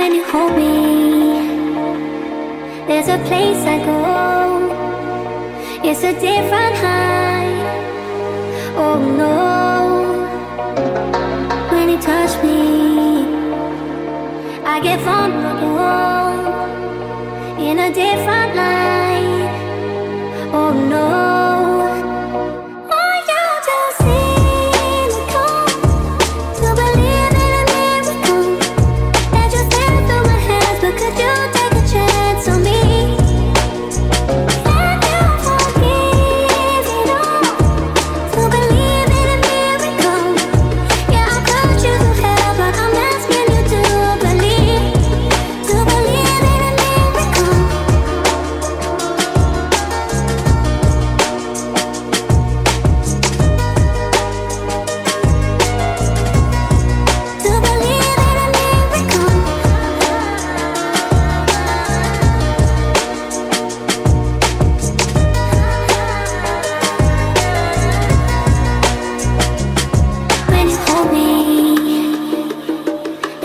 when you hold me. There's a place I go, it's a different high. Oh no, when you touch me, I get vulnerable in a different line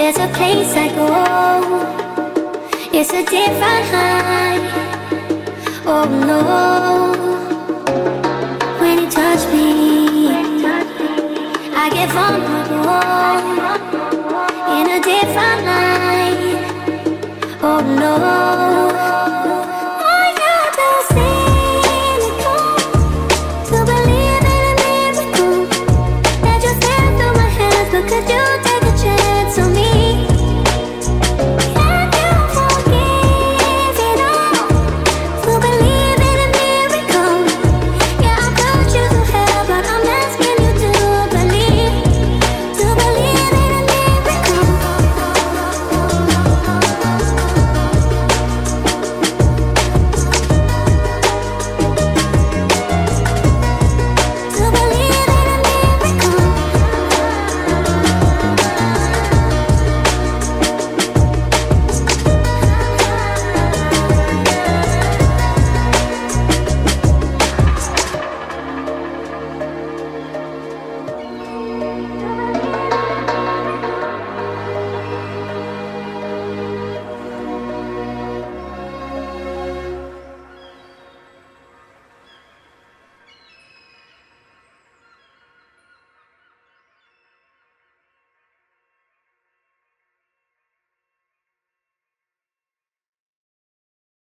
there's a place I go. It's a different high. Oh no. When you touch me, I get vulnerable in a different light. Oh no.